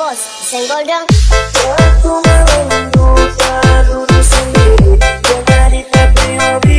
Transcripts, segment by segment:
boss. Single dong. Aku mau menukarun sendiri. Jangan ditapi hobi.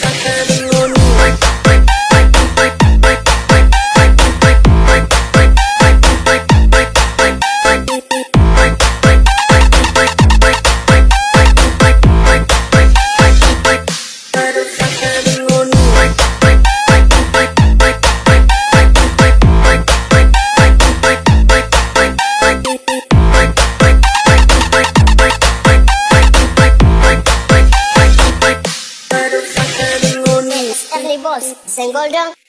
Thank you. Boss.